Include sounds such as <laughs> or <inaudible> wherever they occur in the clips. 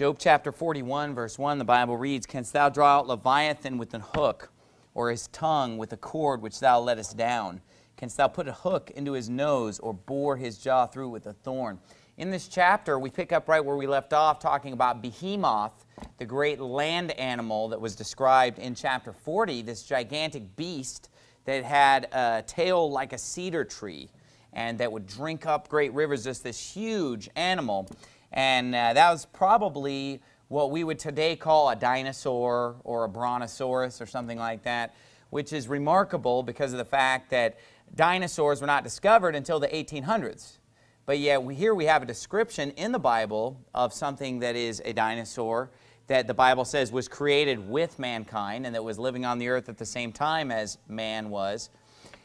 Job chapter 41, verse 1, the Bible reads, Canst thou draw out Leviathan with an hook, or his tongue with a cord which thou lettest down? Canst thou put a hook into his nose, or bore his jaw through with a thorn? In this chapter, we pick up right where we left off, talking about Behemoth, the great land animal that was described in chapter 40, this gigantic beast that had a tail like a cedar tree and that would drink up great rivers, just this huge animal. And uh, that was probably what we would today call a dinosaur or a brontosaurus or something like that, which is remarkable because of the fact that dinosaurs were not discovered until the 1800s. But yet we, here we have a description in the Bible of something that is a dinosaur that the Bible says was created with mankind and that was living on the earth at the same time as man was.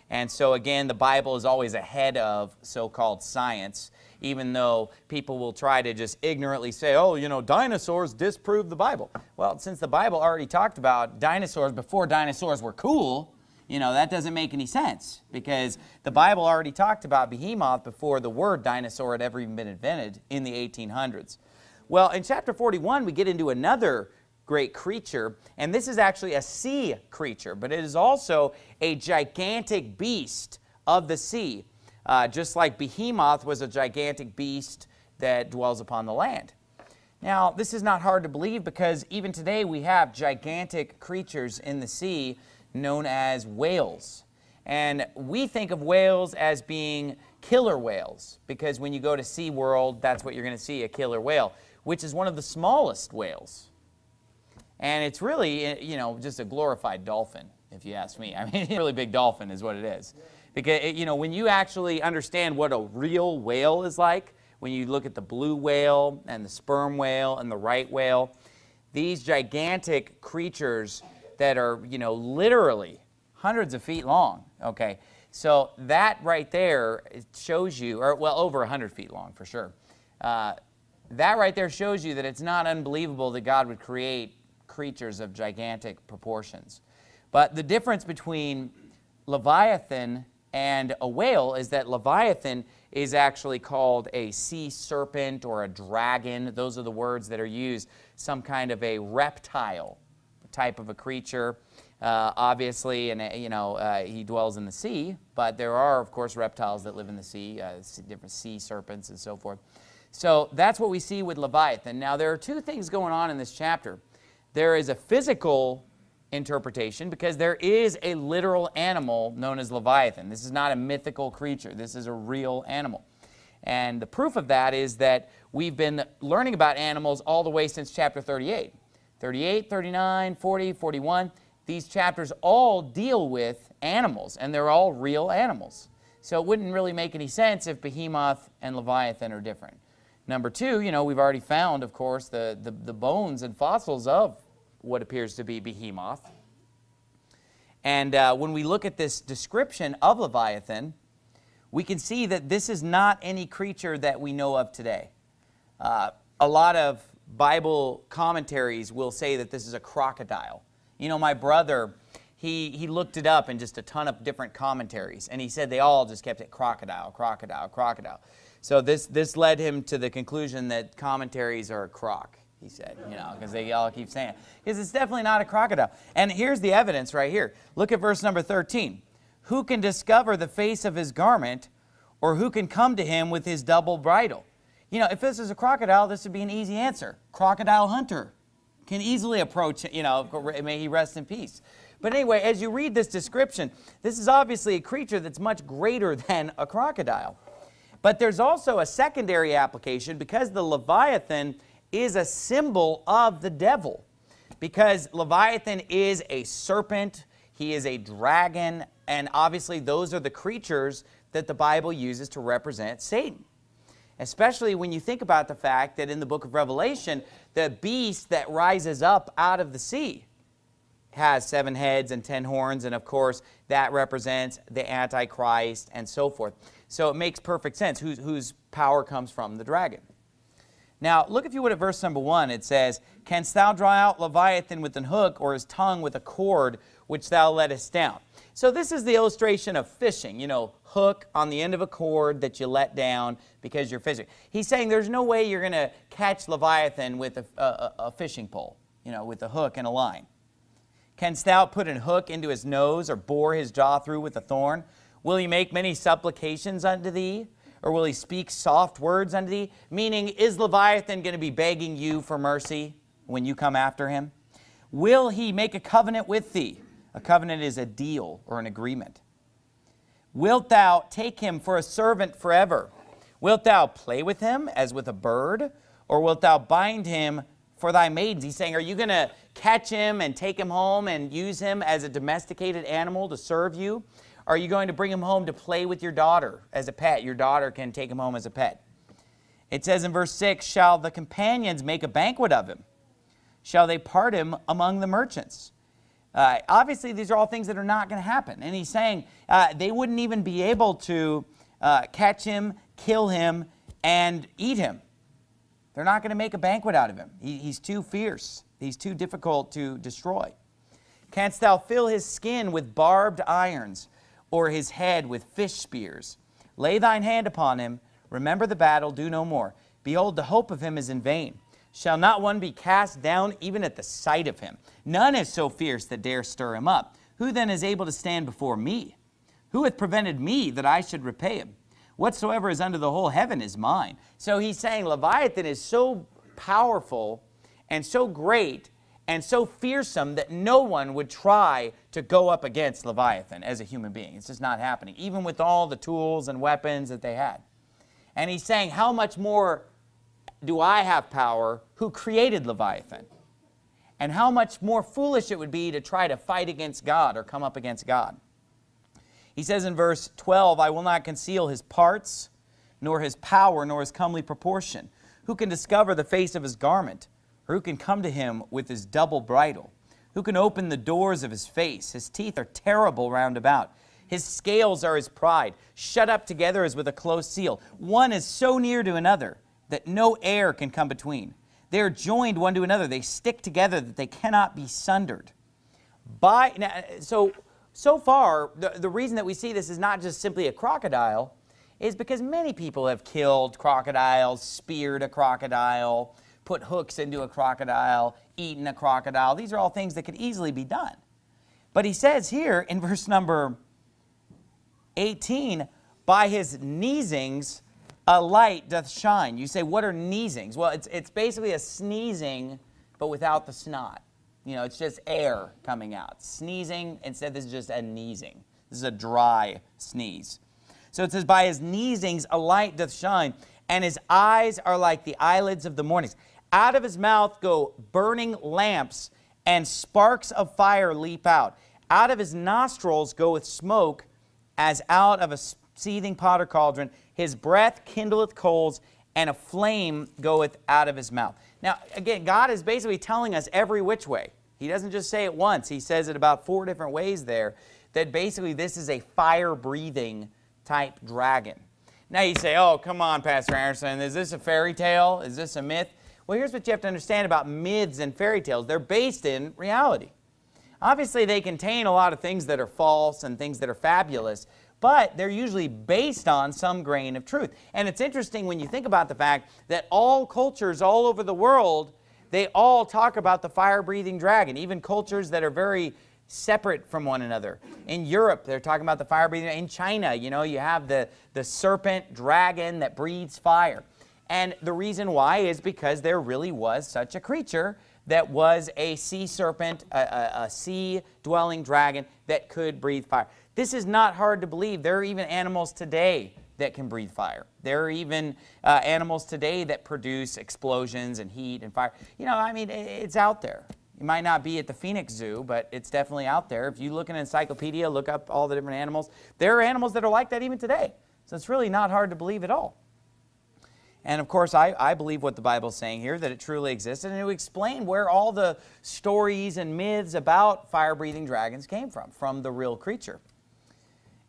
And so again, the Bible is always ahead of so-called science even though people will try to just ignorantly say, oh, you know, dinosaurs disprove the Bible. Well, since the Bible already talked about dinosaurs before dinosaurs were cool, you know, that doesn't make any sense because the Bible already talked about behemoth before the word dinosaur had ever even been invented in the 1800s. Well, in chapter 41, we get into another great creature, and this is actually a sea creature, but it is also a gigantic beast of the sea uh, just like Behemoth was a gigantic beast that dwells upon the land. Now, this is not hard to believe because even today we have gigantic creatures in the sea known as whales. And we think of whales as being killer whales because when you go to SeaWorld, that's what you're going to see, a killer whale, which is one of the smallest whales. And it's really, eh, you know, just a glorified dolphin, if you ask me. <laughs> I mean, a really big dolphin is what it is. Because, you know, when you actually understand what a real whale is like, when you look at the blue whale and the sperm whale and the right whale, these gigantic creatures that are, you know, literally hundreds of feet long, okay? So that right there shows you, or well, over 100 feet long for sure. Uh, that right there shows you that it's not unbelievable that God would create creatures of gigantic proportions. But the difference between Leviathan and a whale is that Leviathan is actually called a sea serpent or a dragon. Those are the words that are used. Some kind of a reptile type of a creature. Uh, obviously, and you know, uh, he dwells in the sea, but there are, of course, reptiles that live in the sea, uh, different sea serpents and so forth. So that's what we see with Leviathan. Now, there are two things going on in this chapter. There is a physical interpretation because there is a literal animal known as Leviathan. This is not a mythical creature. This is a real animal. And the proof of that is that we've been learning about animals all the way since chapter 38. 38, 39, 40, 41, these chapters all deal with animals, and they're all real animals. So it wouldn't really make any sense if Behemoth and Leviathan are different. Number two, you know, we've already found, of course, the, the, the bones and fossils of what appears to be Behemoth. And uh, when we look at this description of Leviathan, we can see that this is not any creature that we know of today. Uh, a lot of Bible commentaries will say that this is a crocodile. You know, my brother, he, he looked it up in just a ton of different commentaries, and he said they all just kept it crocodile, crocodile, crocodile. So this, this led him to the conclusion that commentaries are a crock he said, you know, because they all keep saying Because it's definitely not a crocodile. And here's the evidence right here. Look at verse number 13. Who can discover the face of his garment, or who can come to him with his double bridle? You know, if this is a crocodile, this would be an easy answer. Crocodile hunter can easily approach, you know, may he rest in peace. But anyway, as you read this description, this is obviously a creature that's much greater <laughs> than a crocodile. But there's also a secondary application because the Leviathan is a symbol of the devil because Leviathan is a serpent, he is a dragon, and obviously those are the creatures that the Bible uses to represent Satan. Especially when you think about the fact that in the book of Revelation, the beast that rises up out of the sea has seven heads and ten horns, and of course, that represents the Antichrist and so forth. So it makes perfect sense whose, whose power comes from the dragon. Now, look if you would at verse number 1. It says, Canst thou draw out Leviathan with an hook, or his tongue with a cord which thou lettest down. So this is the illustration of fishing, you know, hook on the end of a cord that you let down because you're fishing. He's saying there's no way you're going to catch Leviathan with a, a, a, fishing pole, you know, with a hook and a line. Canst thou put an hook into his nose or bore his jaw through with a thorn? Will he make many supplications unto thee? Or will he speak soft words unto thee? Meaning, is Leviathan going to be begging you for mercy when you come after him? Will he make a covenant with thee? A covenant is a deal or an agreement. Wilt thou take him for a servant forever? Wilt thou play with him as with a bird? Or wilt thou bind him for thy maidens? He's saying, are you going to catch him and take him home and use him as a domesticated animal to serve you? Are you going to bring him home to play with your daughter as a pet? Your daughter can take him home as a pet. It says in verse 6, Shall the companions make a banquet of him? Shall they part him among the merchants? Uh, obviously, these are all things that are not going to happen. And he's saying uh, they wouldn't even be able to uh, catch him, kill him, and eat him. They're not going to make a banquet out of him. He, he's too fierce. He's too difficult to destroy. Canst thou fill his skin with barbed irons, or his head with fish spears? Lay thine hand upon him. Remember the battle, do no more. Behold, the hope of him is in vain. Shall not one be cast down even at the sight of him? None is so fierce that dare stir him up. Who then is able to stand before me? Who hath prevented me that I should repay him? Whatsoever is under the whole heaven is mine. So he's saying Leviathan is so powerful and so great and so fearsome that no one would try to go up against Leviathan as a human being. It's just not happening, even with all the tools and weapons that they had. And he's saying, how much more do I have power who created Leviathan? And how much more foolish it would be to try to fight against God or come up against God. He says in verse 12, I will not conceal his parts, nor his power, nor his comely proportion. Who can discover the face of his garment? Who can come to him with his double bridle? Who can open the doors of his face? His teeth are terrible round about. His scales are his pride, shut up together as with a close seal. One is so near to another that no air can come between. They are joined one to another. They stick together that they cannot be sundered. By, now, so, so far, the, the reason that we see this is not just simply a crocodile, is because many people have killed crocodiles, speared a crocodile, put hooks into a crocodile, eaten a crocodile. These are all things that could easily be done. But he says here in <laughs> verse number 18, by his neesings a light doth shine. You say, what are neesings? Well, it's, it's basically a sneezing, but without the snot. You know, it's just air coming out. Sneezing, instead this is just a neezing. This is a dry sneeze. So it says, by his neesings a light doth shine, and his eyes are like the eyelids of the mornings. Out of his mouth go burning lamps, and sparks of fire leap out. Out of his nostrils goeth smoke, as out of a seething pot or cauldron. His breath kindleth coals, and a flame goeth out of his mouth. Now, again, God is basically telling us every which way. He doesn't just say it once. He says it about four different ways there, that basically this is a fire-breathing type dragon. Now you say, oh, come on, Pastor Anderson, is this a fairy tale? Is this a myth? Well, here's what you have to understand about myths and fairy tales. They're based in reality. Obviously, they contain a lot of things that are false and things that are fabulous, but they're usually based on some grain of truth. And it's interesting when you think about the fact that all cultures all over the world, they all talk about the fire-breathing dragon, even cultures that are very separate from one another. In Europe, they're talking about the fire-breathing. In China, you know, you have the, the serpent dragon that breathes fire. And the reason why is because there really was such a creature that was a sea serpent, a, a, a sea-dwelling dragon that could breathe fire. This is not hard to believe. There are even animals today that can breathe fire. There are even uh, animals today that produce explosions and heat and fire. You know, I mean, it's out there. It might not be at the Phoenix Zoo, but it's definitely out there. If you look in an encyclopedia, look up all the different animals, there are animals that are like that even today. So it's really not hard to believe at all. And of course, I, I believe what the Bible is saying here, that it truly existed, and to explain where all the stories and myths about fire-breathing dragons came from, from the real creature.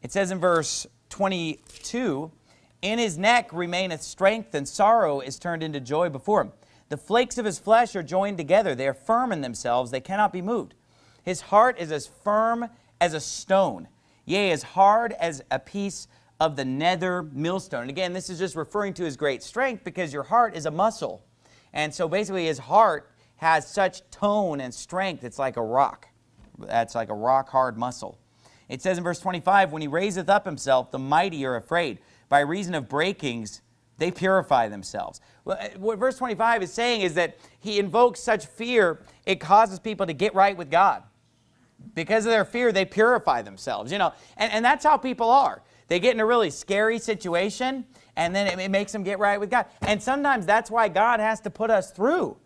It says in verse 22, In his neck remaineth strength, and sorrow is turned into joy before him. The flakes of his flesh are joined together. They are firm in themselves. They cannot be moved. His heart is as firm as a stone, yea, as hard as a piece of the nether millstone. And again, this is just referring to his great strength because your heart is a muscle. And so basically, his heart has such tone and strength, it's like a rock. That's like a rock hard muscle. It says in verse 25, When he raiseth up himself, the mighty are afraid. By reason of breakings, they purify themselves. Uh, what verse 25 is saying is that he invokes such fear, it causes people to get right with God. Because of their fear, they purify themselves. You know, and, and that's how people are. They get in a really scary situation, and then it, it makes them get right with God. And sometimes that's why God has to put us through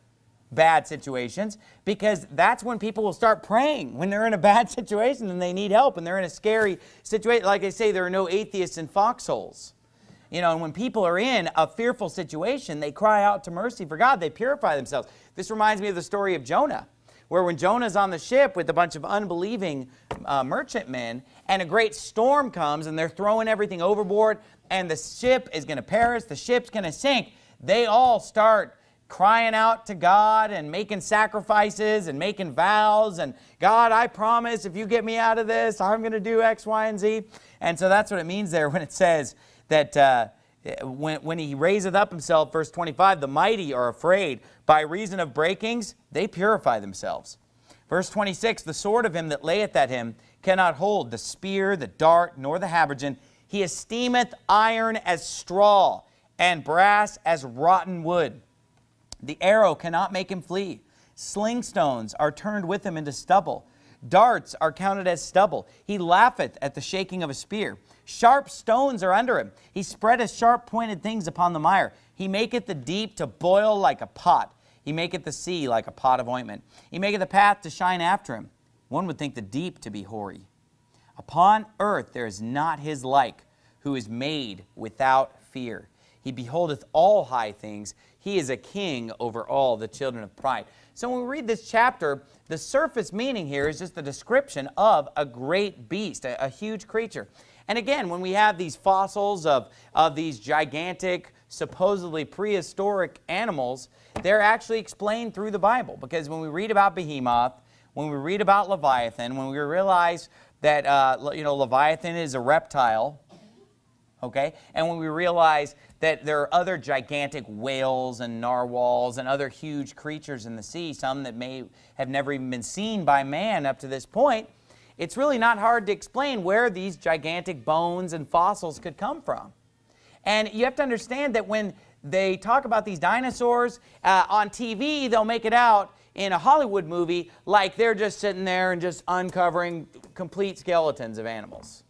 bad situations because that's when people will start praying when they're in a bad <laughs> situation and they need help and they're in a scary situation. Like I say, there are no atheists in foxholes. You know, and when people are in a fearful situation, they cry out to mercy for God. They purify themselves. This reminds me of the story of Jonah, where when Jonah's on the ship with a bunch of unbelieving uh, merchantmen, and a great storm comes, and they're throwing everything overboard, and the ship is going to perish, the ship's going to sink, they all start crying out to God and making sacrifices and making vows and God, I promise if you get me out of this, I'm going to do X, Y, and Z. And so that's what it means there when it says that uh, when, when he raiseth up himself, verse 25, the mighty are afraid. By reason of breakings, they purify themselves. Verse 26, the sword of him that layeth at him cannot hold the spear, the dart, nor the habergeon. He esteemeth iron as straw, and brass as rotten wood. The arrow cannot make him flee. Sling stones are turned with him into stubble. Darts are counted as stubble. He laugheth at the shaking of a spear. Sharp stones are under him. He spreadeth sharp pointed things upon the mire. He maketh the deep to boil like a pot. He maketh the sea like a pot of ointment. He maketh the path to shine after him. One would think the deep to be hoary. Upon earth there is not his like, who is made without fear. He beholdeth all high things. He is a king over all the children of pride. So when we read this chapter, the surface meaning here is just the description of a great beast, a, a huge creature. And again, when we have these fossils of, of these gigantic, supposedly prehistoric animals, they're actually explained through the Bible. Because when we read about Behemoth, when we read about Leviathan, when we realize that uh, you know Leviathan is a reptile, okay, and when we realize that there are other gigantic whales and narwhals and other huge creatures in the sea, some that may have never even been seen by man up to this point, it's really not hard to explain where these gigantic bones and fossils could come from. And you have to understand that when they talk about these dinosaurs uh, on TV, they'll make it out in a Hollywood movie like they're just sitting there and just uncovering complete skeletons of animals.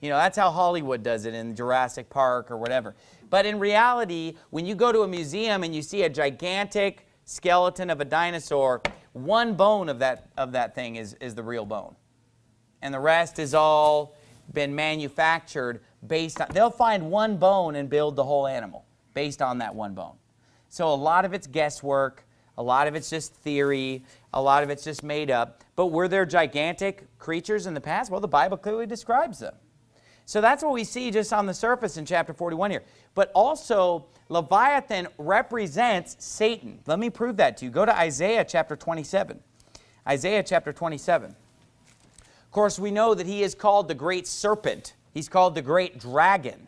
You know, that's how Hollywood does it in Jurassic Park or whatever. But in reality, when you go to a museum and you see a gigantic skeleton of a dinosaur, one bone of that, of that thing is, is the real bone. And the rest is all been manufactured based on, they'll find one bone and build the whole animal based on that one bone. So a lot of it's guesswork, a lot of it's just theory, a lot of it's just made up. But were there gigantic creatures in the past? Well, the Bible clearly describes them. So that's what we see just on the surface in chapter 41 here. But also, Leviathan represents Satan. Let me prove that to you. Go to Isaiah chapter 27. Isaiah chapter 27. Of course, we know that he is called the great serpent. He's called the great dragon.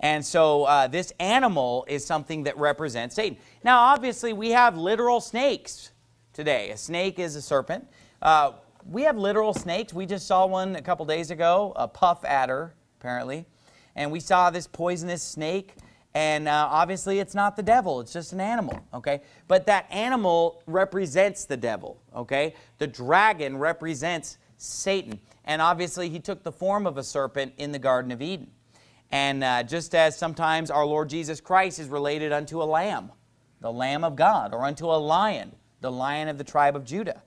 And so uh, this animal is something that represents Satan. Now, obviously, we have literal snakes today. A snake is a serpent. Uh, we have literal snakes. We just saw one a couple days ago, a puff adder apparently. And we saw this poisonous snake, and uh, obviously it's not the devil, it's just an animal, okay? But that animal represents the devil, okay? The dragon represents Satan. And obviously he took the form of a serpent in the Garden of Eden. And uh, just as sometimes our Lord Jesus Christ is related unto a lamb, the Lamb of God, or unto a lion, the lion of the tribe of Judah.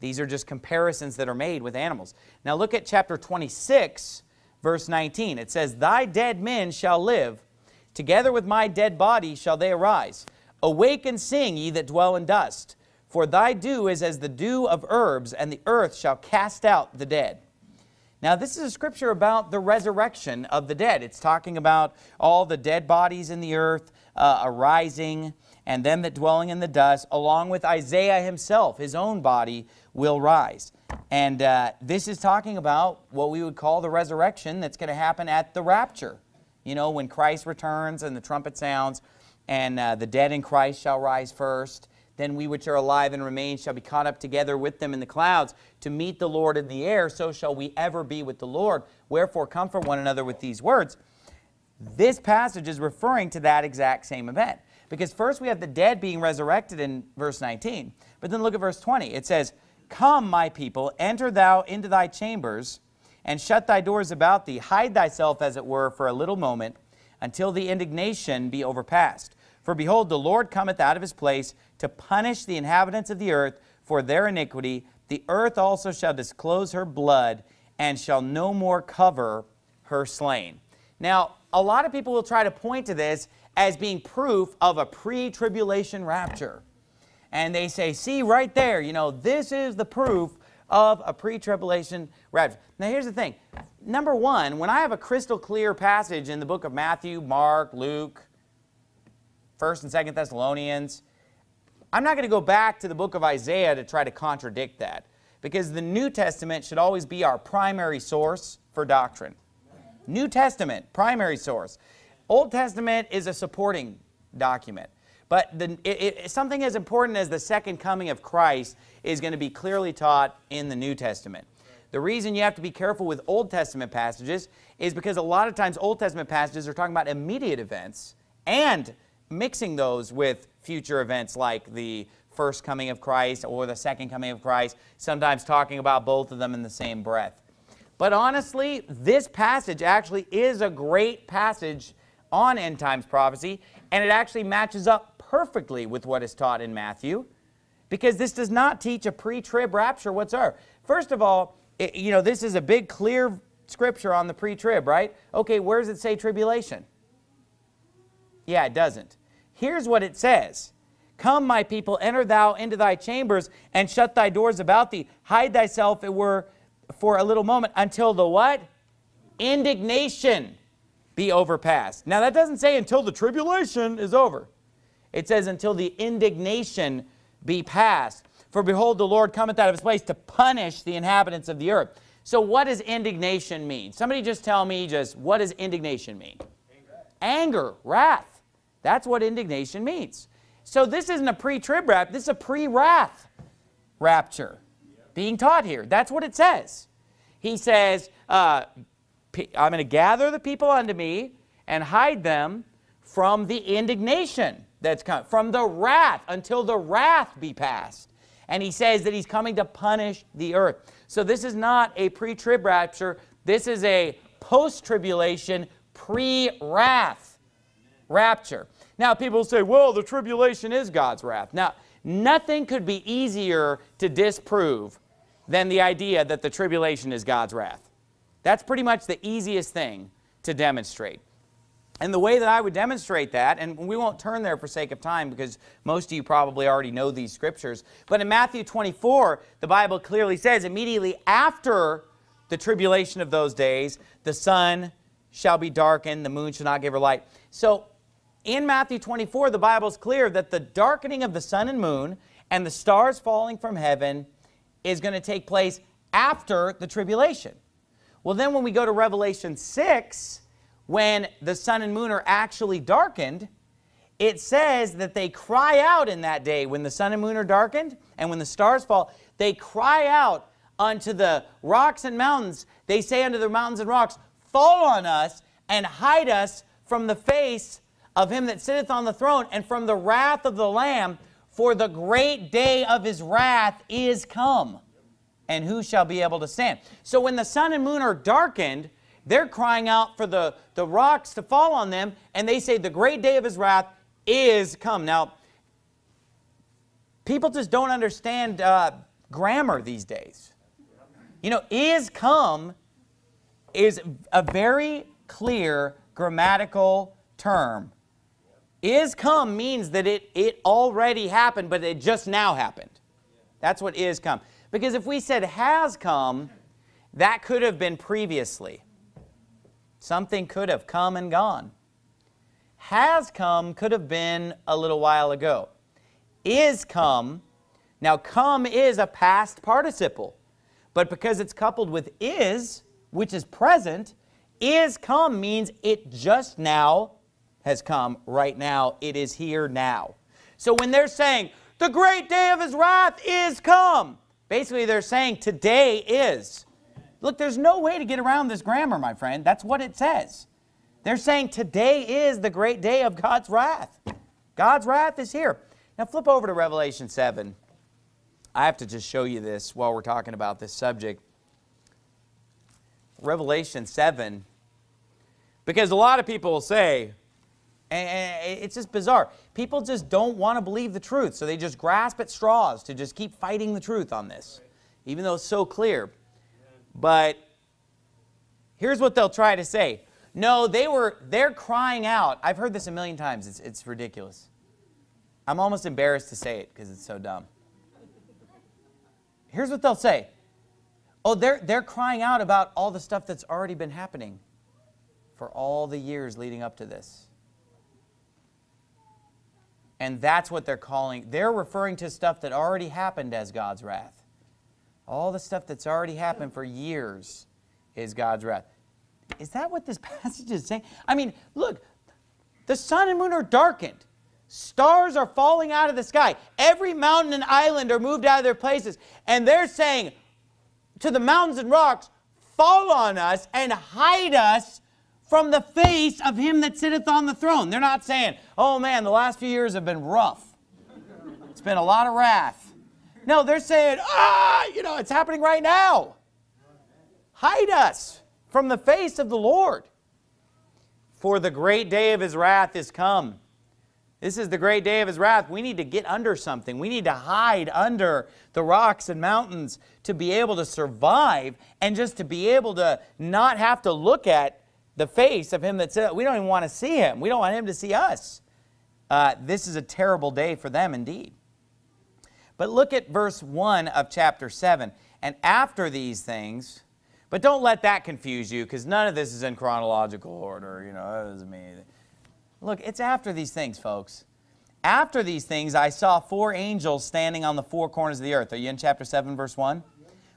These are just comparisons that are made with animals. Now look at chapter 26, verse 19. It says, Thy dead men shall live, together with my dead body shall they arise. Awake and sing, ye that dwell in dust. For thy dew is as the dew of herbs, and the earth shall cast out the dead. Now, this is a scripture about the resurrection of the dead. It's talking about all the dead bodies in the earth uh, arising and them that dwelling in the dust, along with Isaiah himself, his own body, will rise. And uh, this is talking about what we would call the resurrection that's going to happen at the rapture. You know, when Christ returns and the trumpet sounds, and uh, the dead in Christ shall rise first. Then we which are alive and remain shall be caught up together with them in the clouds to meet the Lord in the air. So shall we ever be with the Lord. Wherefore, comfort one another with these words. This passage is referring to that exact same event. Because first we have the dead being resurrected in verse 19. But then look at verse 20. It says, Come, my people, enter thou into thy chambers, and shut thy doors about thee. Hide thyself, as it were, for a little moment, until the indignation be overpast. For behold, the Lord cometh out of his place to punish the inhabitants of the earth for their iniquity. The earth also shall disclose her blood, and shall no more cover her slain. Now, a lot of people will try to point to this as being proof of a pre-tribulation rapture. And they say, see right there, you know, this is the proof of a pre-tribulation rapture. Now here's the thing. Number one, when I have a crystal clear passage in the book of Matthew, Mark, Luke, 1st and 2nd Thessalonians, I'm not going to go back to the book of Isaiah to try to contradict that because the New Testament should always be our primary source for doctrine. New Testament, primary source. Old Testament is a supporting document. But the, it, it, something as important as the second coming of Christ is going to be clearly taught in the New Testament. The reason you have to be careful with Old Testament passages is because a lot of times Old Testament passages are talking about immediate events and mixing those with future events like the first coming of Christ or the second coming of Christ, sometimes talking about both of them in the same breath. But honestly, this passage actually is a great passage on end times prophecy, and it actually matches up perfectly with what is taught in Matthew, because this does not teach a pre-trib rapture whatsoever. First of all, it, you know, this is a big, clear scripture on the pre-trib, right? Okay, where does it say tribulation? Yeah, it doesn't. Here's what it says. Come, my people, enter thou into thy chambers, and shut thy doors about thee. Hide thyself, it were, for a little moment, until the what? Indignation be overpassed. Now, that doesn't say until the tribulation is over. It says until the indignation be passed. For behold, the Lord cometh out of his place to punish the inhabitants of the earth. So what does indignation mean? Somebody just tell me just, what does indignation mean? Anger, Anger wrath. That's what indignation means. So this isn't a pre-trib rapture, this is a pre-wrath rapture being taught here. That's what it says. He says, uh, I'm going to gather the people unto me and hide them from the indignation that's come, from the wrath, until the wrath be passed. And he says that he's coming to punish the earth. So this is not a pre-trib rapture. This is a post-tribulation, pre-wrath rapture. Now, people say, well, the tribulation is God's wrath. Now, nothing could be easier to disprove than the idea that the tribulation is God's wrath. That's pretty much the easiest thing to demonstrate. And the way that I would demonstrate that, and we won't turn there for sake of time because most of you probably already know these scriptures, but in Matthew 24, the Bible clearly says immediately after the tribulation of those days, the sun shall be darkened, the moon shall not give her light. So in Matthew 24, the Bible is clear that the darkening of the sun and moon and the stars falling from heaven is going to take place after the tribulation. Well, then when we go to Revelation 6, when the sun and moon are actually darkened, it says that they cry out in that day when the sun and moon are darkened and when the stars fall, they cry out unto the rocks and mountains. They say unto the mountains and rocks, Fall on us and hide us from the face of him that sitteth on the throne and from the wrath of the Lamb, for the great day of his wrath is come. And who shall be able to stand? So when the sun and moon are darkened, they're crying out for the, the rocks to fall on them, and they say the great day of his wrath is come. Now, people just don't understand uh, grammar these days. You know, is come is a very clear grammatical term. Is come means that it, it already happened, but it just now happened. That's what is come. Because if we said has come, that could have been previously. Something could have come and gone. Has come could have been a little while ago. Is come, now come is a past participle, but because it's coupled with is, which is present, is come means it just now has come right now. It is here now. So when they're saying, the great day of his wrath is come, basically they're saying today is. Look, there's no way to get around this grammar, my friend. That's what it says. They're saying today is the great day of God's wrath. God's wrath is here. Now flip over to Revelation 7. I have to just show you this while we're talking about this subject. Revelation 7, because a lot of people will say, and it's just bizarre. People just don't want to believe the truth, so they just grasp at straws to just keep fighting the truth on this, even though it's so clear. But here's what they'll try to say. No, they were, they're crying out. I've heard this a million times. It's, it's ridiculous. I'm almost embarrassed to say it because it's so dumb. Here's what they'll say. Oh, they're, they're crying out about all the stuff that's already been happening for all the years leading up to this. And that's what they're calling, they're referring to stuff that already happened as God's wrath. All the stuff that's already happened for years is God's wrath. Is that what this <laughs> passage is saying? I mean, look, the sun and moon are darkened. Stars are falling out of the sky. Every mountain and island are moved out of their places. And they're saying to the mountains and rocks, Fall on us and hide us from the face of him that sitteth on the throne. They're not saying, Oh man, the last few years have been rough. It's been a lot of wrath. No, they're saying, Ah, you know, it's happening right now. Hide us from the face of the Lord. For the great day of his wrath is come this is the great day of his wrath. We need to get under something. We need to hide under the rocks and mountains to be able to survive and just to be able to not have to look at the face of him that said, we don't even want to see him. We don't want him to see us. Uh, this is a terrible day for them indeed. But look at verse 1 of chapter 7. And after these things, but don't let that confuse you because none of this is in chronological order. You know, that doesn't mean Look, it's after these things, folks. After these things, I saw four angels standing on the four corners of the earth. Are you in chapter 7, verse 1?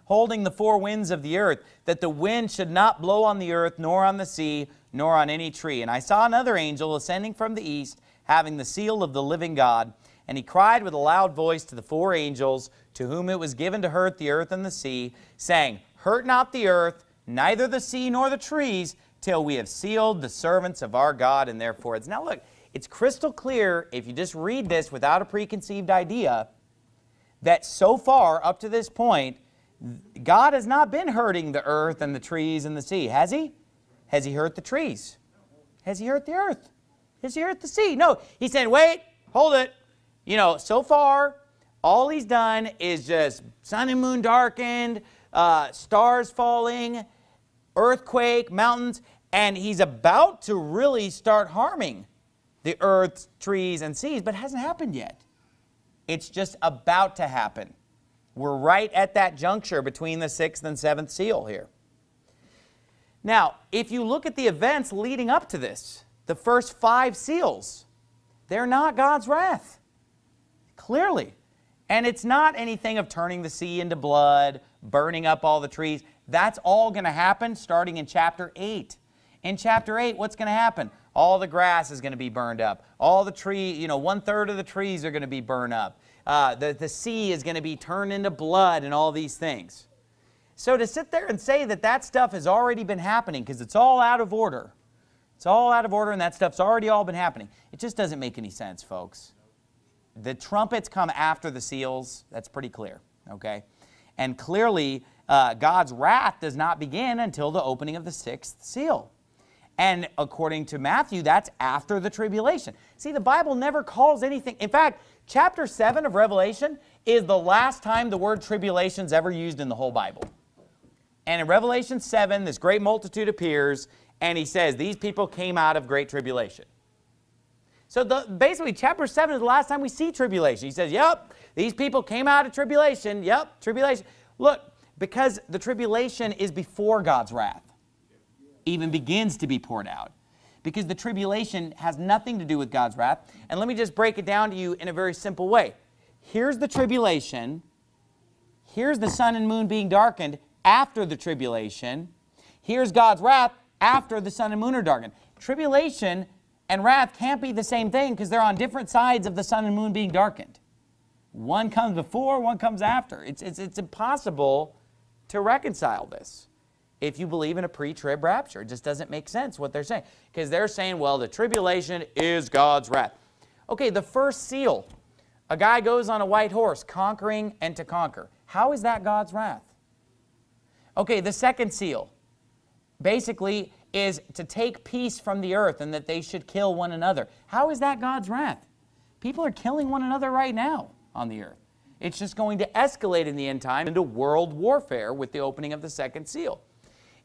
Holding the four winds of the earth, that the wind should not blow on the earth, nor on the sea, nor on any tree. And I saw another angel ascending from the east, having the seal of the living God. And he cried with a loud voice to the four angels, to whom it was given to hurt the earth and the sea, saying, Hurt not the earth, neither the sea nor the trees, till we have sealed the servants of our God in their foreheads. Now look, it's crystal clear if you just read this without a preconceived idea that so far up to this point, God has not been hurting the earth and the trees and the sea, has he? Has he hurt the trees? Has he hurt the earth? Has he hurt the sea? No, he said, wait, hold it. You know, so far, all he's done is just sun and moon darkened, uh, stars falling, earthquake, mountains and he's about to really start harming the earth, trees, and seas, but it hasn't happened yet. It's just about to happen. We're right at that juncture between the sixth and seventh seal here. Now, if you look at the events leading up to this, the first five seals, they're not God's wrath. Clearly. And it's not anything of turning the sea into blood, burning up all the trees. That's all going to happen starting in chapter 8. In chapter 8, what's going to happen? All the grass is going to be burned up. All the tree, you know, one third of the trees are going to be burned up. Uh, the, the sea is going to be turned into blood and all these things. So to sit there and say that that stuff has already been happening because it's all out of order, it's all out of order and that stuff's already all been happening, it just doesn't make any sense, folks. The trumpets come after the seals. That's pretty clear, okay? And clearly, uh, God's wrath does not begin until the opening of the sixth seal. And according to Matthew, that's after the tribulation. See, the Bible never calls anything. In fact, chapter 7 of Revelation is the last time the word tribulation is ever used in the whole Bible. And in Revelation 7, this great multitude appears, and he says, These people came out of great tribulation. So the, basically, chapter 7 is the last time we see tribulation. He says, Yep, these people came out of tribulation. Yep, tribulation. Look, because the tribulation is before God's wrath even begins to be poured out. Because the tribulation has nothing to do with God's wrath. And let me just break it down to you in a very simple way. Here's the tribulation. Here's the sun and moon being darkened after the tribulation. Here's God's wrath after the sun and moon are darkened. Tribulation and wrath can't be the same thing because they're on different sides of the sun and moon being darkened. One comes before, one comes after. It's, it's, it's impossible to reconcile this if you believe in a pre-trib rapture. It just doesn't make sense what they're saying. Because they're saying, well, the tribulation is God's wrath. Okay, the first seal. A guy goes on a white horse, conquering and to conquer. How is that God's wrath? Okay, the second seal basically is to take peace from the earth and that they should kill one another. How is that God's wrath? People are killing one another right now on the earth. It's just going to escalate in the end time into world warfare with the opening of the second seal.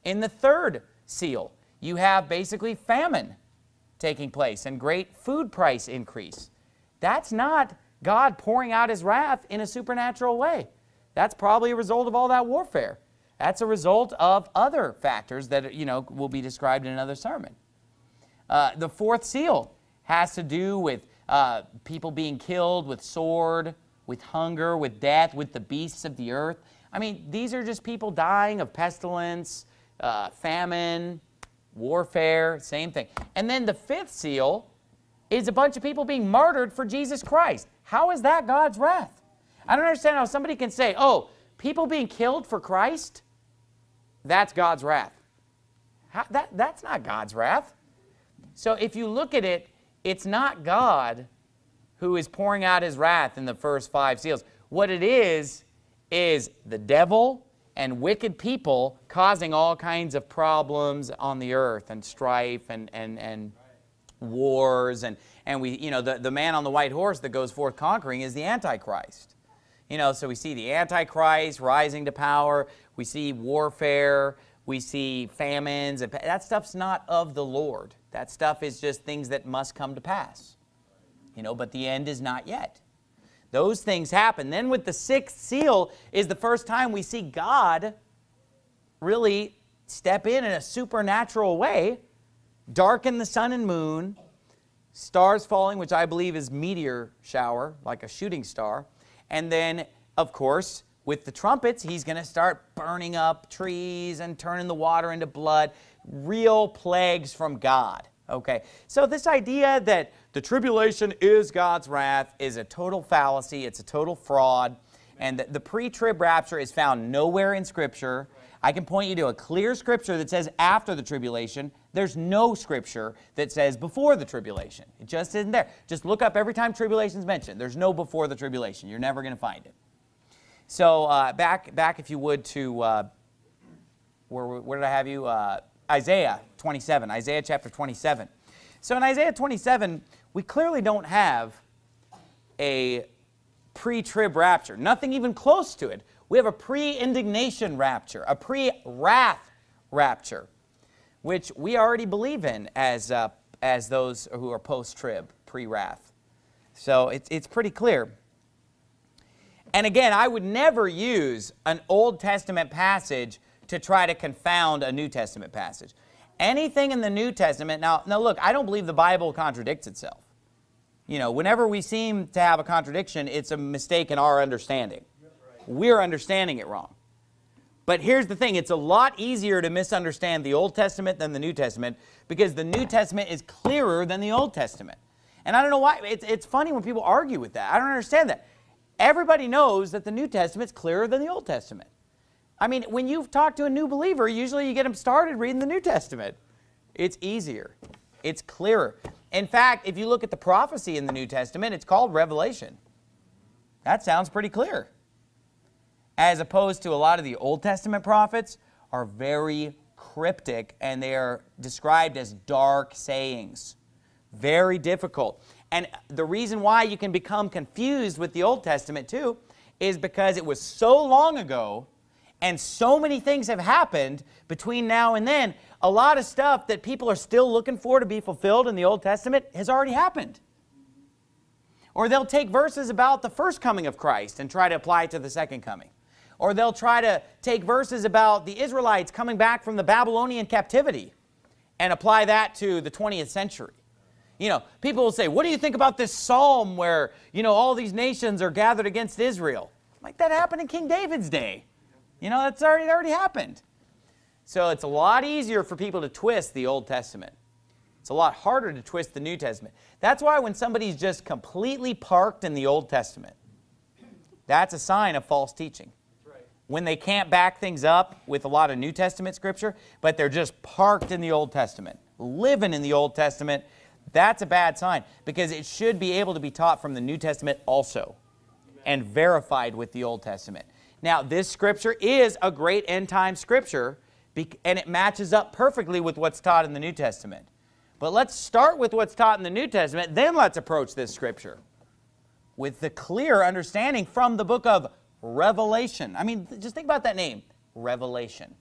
In the third seal, you have basically famine taking place and great food price increase. That's not God pouring out his wrath in a supernatural way. That's probably a result of all that warfare. That's a result of other factors that you know will be described in another sermon. Uh, the fourth seal has to do with uh, people being killed with sword, with hunger, with death, with the beasts of the earth. I mean, these are just people dying of pestilence, uh, famine, warfare, same thing. And then the fifth seal is a bunch of people being martyred for Jesus Christ. How is that God's wrath? I don't understand how somebody can say, oh, people being killed for Christ, that's God's wrath. How, that, that's not God's wrath. So if you look at it, it's not God who is pouring out his wrath in the first five seals. What it is, is the devil and wicked people causing all kinds of problems on the earth and strife and, and, and wars. And, and we, you know, the, the man on the white horse that goes forth conquering is the Antichrist. You know, so we see the Antichrist rising to power. We see warfare. We see famines. That stuff's not of the Lord. That stuff is just things that must come to pass. You know, but the end is not yet. Those things happen. Then with the sixth seal is the first time we see God really step in in a supernatural way, darken the sun and moon, stars falling, which I believe is meteor shower, like a shooting star. And then, of course, with the trumpets, he's going to start burning up trees and turning the water into blood. Real plagues from God. Okay, so this idea that the tribulation is God's wrath is a total fallacy, it's a total fraud, and the pre-trib rapture is found nowhere in Scripture. I can point you to a clear Scripture that says after the tribulation. There's no Scripture that says before the tribulation. It just isn't there. Just look up every time tribulation is mentioned. There's no before the tribulation. You're never going to find it. So uh, back, back, if you would, to uh, where, where did I have you? Uh, Isaiah 27, Isaiah chapter 27. So in Isaiah 27, we clearly don't have a pre-trib rapture, nothing even close to it. We have a pre-indignation rapture, a pre-wrath rapture, which we already believe in as, uh, as those who are post-trib, pre-wrath. So it's, it's pretty clear. And again, I would never use an Old Testament passage to try to confound a New Testament passage. Anything in the New Testament, now, now look, I don't believe the Bible contradicts itself. You know, whenever we seem to have a contradiction, it's a mistake in our understanding. We're understanding it wrong. But here's the thing, it's a lot easier to misunderstand the Old Testament than the New Testament because the New Testament is clearer than the Old Testament. And I don't know why, it's, it's funny when people argue with that. I don't understand that. Everybody knows that the New Testament's clearer than the Old Testament. I mean, when you talk to a new believer, usually you get them started reading the New Testament. It's easier. It's clearer. In fact, if you look at the prophecy in the New Testament, it's called Revelation. That sounds pretty clear. As opposed to a lot of the Old Testament prophets are very cryptic and they are described as dark sayings. Very difficult. And the reason why you can become confused with the Old Testament too is because it was so long ago and so many things have happened between now and then. A lot of stuff that people are still looking for to be fulfilled in the Old Testament has already happened. Or they'll take verses about the first coming of Christ and try to apply it to the second coming. Or they'll try to take verses about the Israelites coming back from the Babylonian captivity and apply that to the 20th century. You know, people will say, what do you think about this psalm where, you know, all these nations are gathered against Israel? Like that happened in King David's day. You know, that's already, already happened. So it's a lot easier for people to twist the Old Testament. It's a lot harder to twist the New Testament. That's why when somebody's just completely parked in the Old Testament, that's a sign of false teaching. When they can't back things up with a lot of New Testament scripture, but they're just parked in the Old Testament, living in the Old Testament, that's a bad sign because it should be able to be taught from the New Testament also and verified with the Old Testament. Now, this scripture is a great end time scripture and it matches up perfectly with what's taught in the New Testament. But let's start with what's taught in the New Testament, then let's approach this scripture with the clear understanding from the book of Revelation. I mean, just think about that name Revelation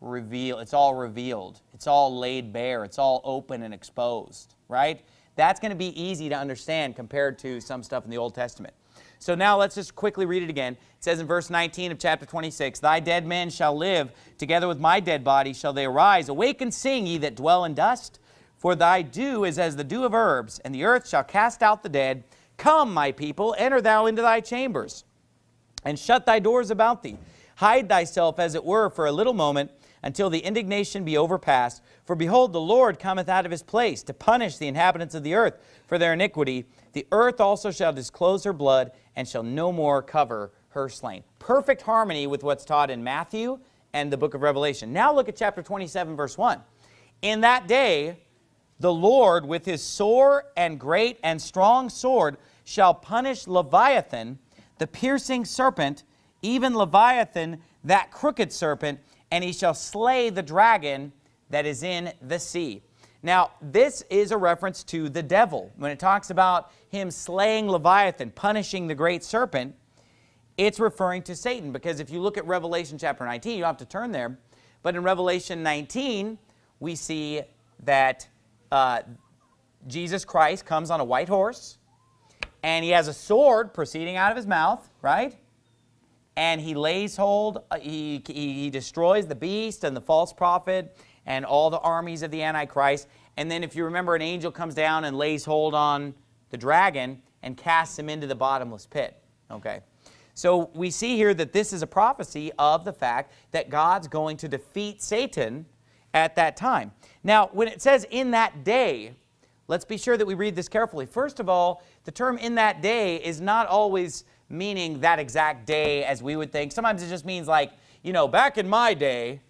reveal. It's all revealed. It's all laid bare. It's all open and exposed, right? That's going to be easy to understand compared to some stuff in the Old Testament. So now let's just quickly read it again. It says in verse 19 of chapter 26, Thy dead men shall live, together with my dead body shall they arise. Awake and sing, ye that dwell in dust. For thy dew is as the dew of herbs, and the earth shall cast out the dead. Come, my people, enter thou into thy chambers, and shut thy doors about thee. Hide thyself, as it were, for a little moment, until the indignation be overpast. For behold, the Lord cometh out of his place to punish the inhabitants of the earth for their iniquity. The earth also shall disclose her blood and shall no more cover her slain. Perfect harmony with what's taught in Matthew and the book of Revelation. Now look at chapter 27, verse 1. In that day, the Lord with his sore and great and strong sword shall punish Leviathan, the piercing serpent, even Leviathan, that crooked serpent, and he shall slay the dragon that is in the sea. Now, this is a reference to the devil. When it talks about him slaying Leviathan, punishing the great serpent, it's referring to Satan. Because if you look at Revelation chapter 19, you don't have to turn there, but in Revelation 19, we see that uh, Jesus Christ comes on a white horse, and he has a sword proceeding out of his mouth, right? And he lays hold, uh, he, he destroys the beast and the false prophet and all the armies of the Antichrist. And then if you remember, an angel comes down and lays hold on the dragon and casts him into the bottomless pit. Okay. So we see here that this is a prophecy of the fact that God's going to defeat Satan at that time. Now, when it says in that day, let's be sure that we read this carefully. First of all, the term in that day is not always meaning that exact day as we would think. Sometimes it just means like, you know, back in my day,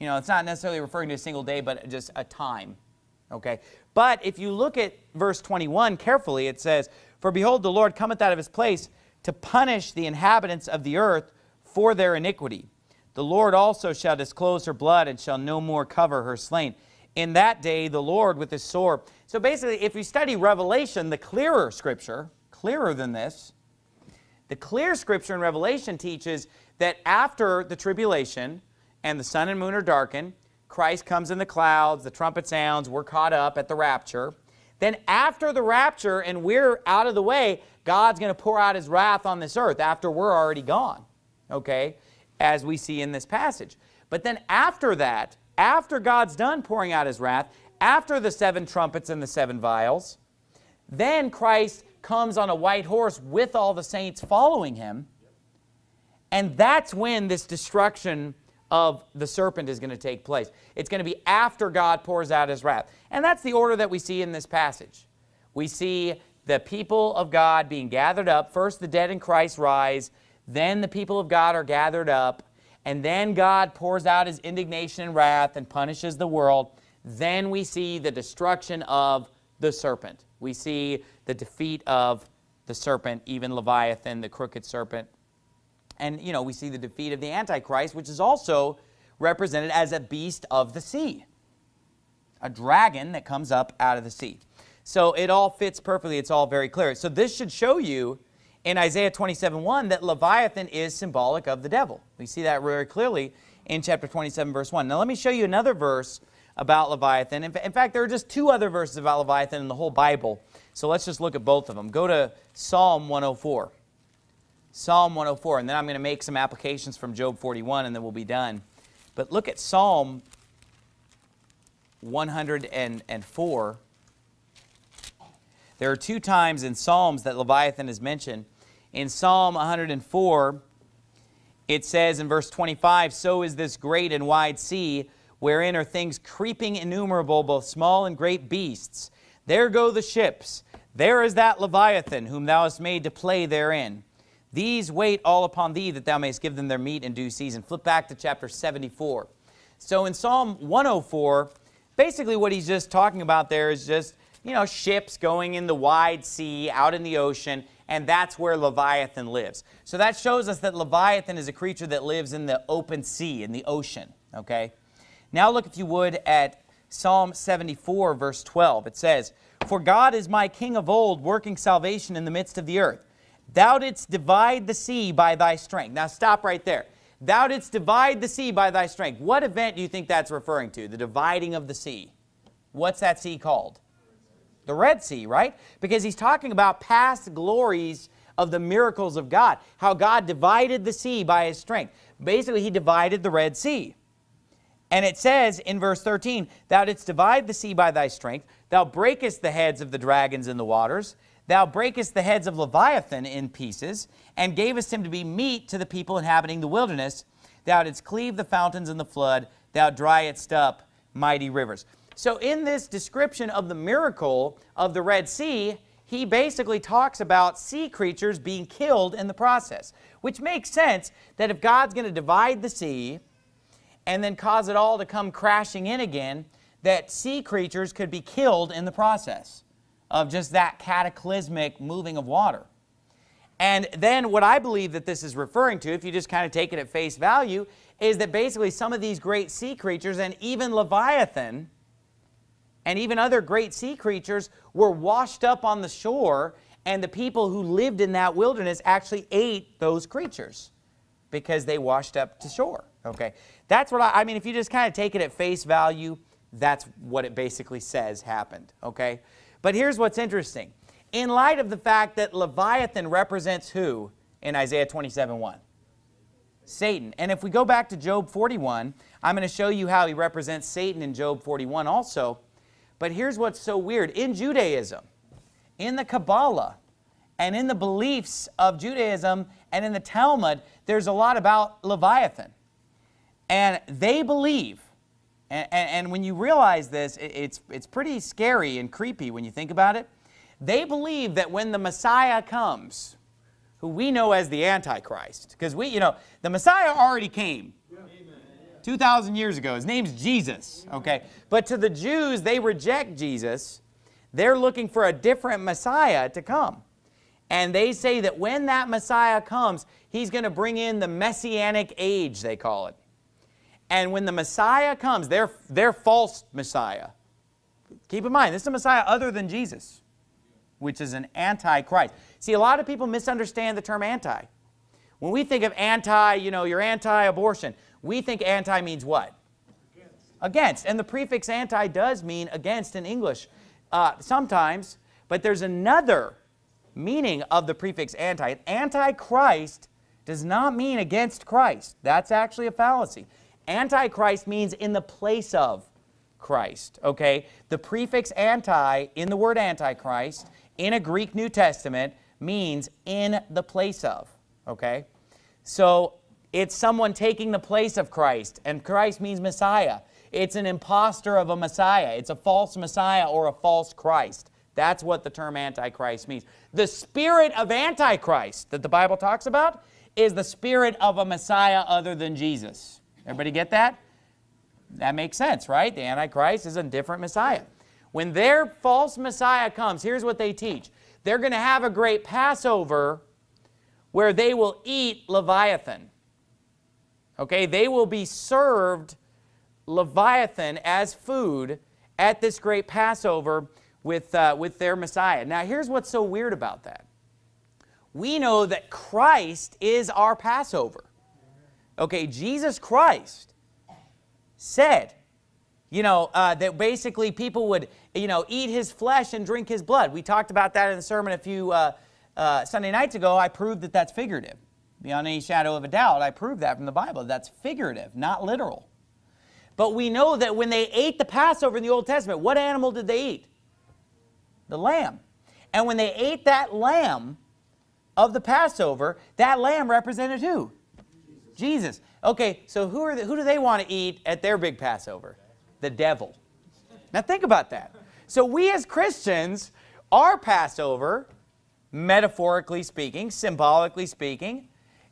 you know, it's not necessarily referring to a single day, but just a time. Okay? But if you look at verse 21 carefully, it says, For behold, the Lord cometh out of his place to punish the inhabitants of the earth for their iniquity. The Lord also shall disclose her blood and shall no more cover her slain. In that day, the Lord with his sword. So basically, if you study Revelation, the clearer scripture, clearer than this, the clear scripture in Revelation teaches that after the tribulation and the sun and moon are darkened, Christ comes in the clouds, the trumpet sounds, we're caught up at the rapture. Then after the rapture and we're out of the way, God's going to pour out his wrath on this earth after we're already gone, okay, as we see in this passage. But then after that, after God's done pouring out his wrath, after the seven trumpets and the seven vials, then Christ comes on a white horse with all the saints following him. And that's when this destruction of the serpent is going to take place. It's going to be after God pours out his wrath. And that's the order that we see in this passage. We see the people of God being gathered up. First, the dead in Christ rise. Then the people of God are gathered up. And then God pours out his indignation and wrath and punishes the world. Then we see the destruction of the serpent. We see the defeat of the serpent, even Leviathan, the crooked serpent. And, you know, we see the defeat of the Antichrist, which is also represented as a beast of the sea, a dragon that comes up out of the sea. So it all fits perfectly. It's all very clear. So this should show you in Isaiah 27:1 that Leviathan is symbolic of the devil. We see that very clearly in chapter 27, verse 1. Now let me show you another verse about Leviathan. In, fact, there are just two other verses about Leviathan in the whole Bible. So let's just look at both of them. Go to Psalm 104. Psalm 104, and then I'm going to make some applications from Job 41, and then we'll be done. But look at Psalm 104. There are two times in Psalms that Leviathan is mentioned. In Psalm 104, it says in verse 25, So is this great and wide sea, wherein are things creeping innumerable, both small and great beasts. There go the ships. There is that Leviathan, whom thou hast made to play therein. These wait all upon thee, that thou mayest give them their meat in due season. Flip back to chapter 74. So in Psalm 104, basically what he's just talking about there is just, you know, ships going in the wide sea, out in the ocean, and that's where Leviathan lives. So that shows us that Leviathan is a creature that lives in the open sea, in the ocean, okay? Now look, if you would, at Psalm 74, verse 12. It says, For God is my king of old, working salvation in the midst of the earth. Thou didst divide the sea by thy strength. Now stop right there. Thou didst divide the sea by thy strength. What event do you think that's referring to? The dividing of the sea. What's that sea called? The Red Sea, right? Because he's talking about past glories of the miracles of God. How God divided the sea by his strength. Basically, he divided the Red Sea. And it says in verse 13, Thou didst divide the sea by thy strength. Thou breakest the heads of the dragons in the waters. Thou breakest the heads of Leviathan in pieces, and gavest him to be meat to the people inhabiting the wilderness. Thou didst cleave the fountains in the flood. Thou driedst up mighty rivers. So in this description of the miracle of the Red Sea, he basically talks about sea creatures being killed in the process, which makes sense that if God's going to divide the sea and then cause it all to come crashing in again, that sea creatures could be killed in the process of just that cataclysmic moving of water. And then what I believe that this is referring to, if you just kind of take it at face value, is that basically some of these great sea creatures and even Leviathan and even other great sea creatures were washed up on the shore and the people who lived in that wilderness actually ate those creatures because they washed up to shore. Okay, that's what I, I mean. If you just kind of take it at face value, that's what it basically says happened. Okay, but here's what's interesting. In light of the fact that Leviathan represents who in Isaiah 27 1? Satan. And if we go back to Job 41, I'm going to show you how he represents Satan in Job 41 also. But here's what's so weird. In Judaism, in the Kabbalah, and in the beliefs of Judaism and in the Talmud, there's a lot about Leviathan. And they believe and, and, and when you realize this, it, it's, it's pretty scary and creepy when you think about it. They believe that when the Messiah comes, who we know as the Antichrist, because we, you know, the Messiah already came. 2,000 years ago. His name's Jesus, okay? But to the Jews, they reject Jesus. They're looking for a different Messiah to come. And they say that when that Messiah comes, he's going to bring in the Messianic age, they call it. And when the Messiah comes, their, their false Messiah, keep in mind, this is a Messiah other than Jesus, which is an antichrist. See, a lot of people misunderstand the term anti. When we think of anti, you know, you're anti-abortion, we think anti means what? Against. against. And the prefix anti does mean against in English uh, sometimes, but there's another meaning of the prefix anti. Antichrist does not mean against Christ. That's actually a fallacy. Antichrist means in the place of Christ, okay? The prefix anti in the word antichrist in a Greek New Testament means in the place of, okay? So it's someone taking the place of Christ, and Christ means Messiah. It's an impostor of a Messiah. It's a false Messiah or a false Christ. That's what the term Antichrist means. The spirit of Antichrist that the Bible talks about is the spirit of a Messiah other than Jesus. Everybody get that? That makes sense, right? The Antichrist is a different Messiah. When their false Messiah comes, here's what they teach. They're going to have a great Passover where they will eat Leviathan. Okay, they will be served Leviathan as food at this great Passover with, uh, with their Messiah. Now, here's what's so weird about that. We know that Christ is our Passover. Okay, Jesus Christ said, you know, uh, that basically people would, you know, eat his flesh and drink his blood. We talked about that in the sermon a few uh, uh, Sunday nights ago. I proved that that's figurative. Beyond any shadow of a doubt, I proved that from the Bible. That's figurative, not literal. But we know that when they ate the Passover in the Old Testament, what animal did they eat? The lamb. And when they ate that lamb of the Passover, that lamb represented who? Jesus. Okay, so who, are the, who do they want to eat at their big Passover? The devil. Now think about that. So we as Christians, our Passover, metaphorically speaking, symbolically speaking,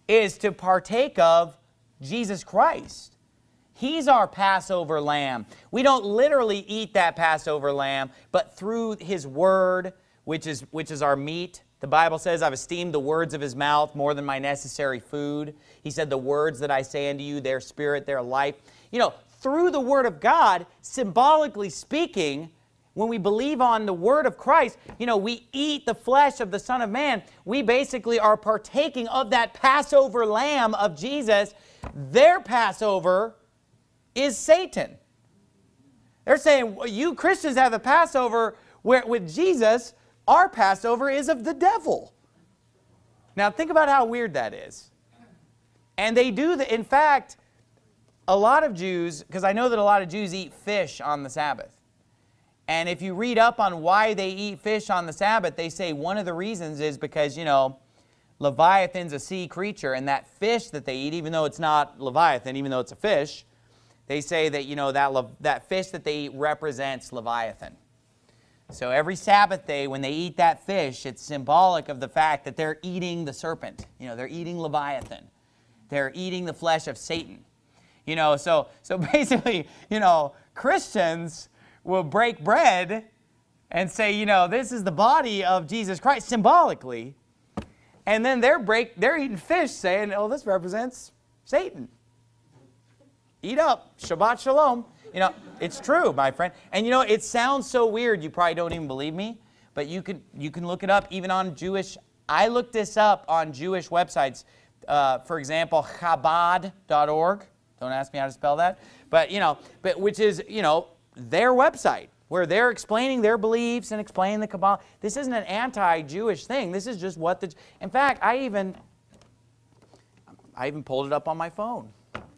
is to partake of Jesus Christ. He's our Passover lamb. We don't literally eat that Passover lamb, but through his word, which is, which is our meat, the Bible says, I've esteemed the words of his mouth more than my necessary food. He said, the words that I say unto you, their spirit, their life. You know, through the word of God, symbolically speaking, when we believe on the word of Christ, you know, we eat the flesh of the Son of Man. We basically are partaking of that Passover lamb of Jesus. Their Passover is Satan. They're saying, well, you Christians have the Passover where, with Jesus, our Passover is of the devil. Now think about how weird that is. And they do that. in fact, a lot of Jews, because I know that a lot of Jews eat fish on the Sabbath. And if you read up on why they eat fish on the Sabbath, they say one of the reasons is because, you know, Leviathan's a sea creature, and that fish that they eat, even though it's not Leviathan, even though it's a fish, they say that, you know, that, that fish that they eat represents Leviathan. So every Sabbath day when they eat that fish, it's symbolic of the fact that they're eating the serpent. You know, they're eating Leviathan. They're eating the flesh of Satan. You know, so, so <laughs> basically, you know, Christians will break bread and say, you know, this is the body of Jesus Christ, symbolically. And then they're, break, they're eating fish saying, oh, this represents Satan. Eat up. Shabbat shalom. You know, it's true, my friend. And you know, it sounds so weird, you probably don't even believe me, but you can, you can look it up even on Jewish, I looked this up on Jewish websites. Uh, for example, Chabad.org. Don't ask me how to spell that. But, you know, but which is, you know, their website where they're explaining their beliefs and explaining the Kabbalah. This isn't an anti-Jewish thing. This is just what the, in fact, I even, I even pulled it up on my phone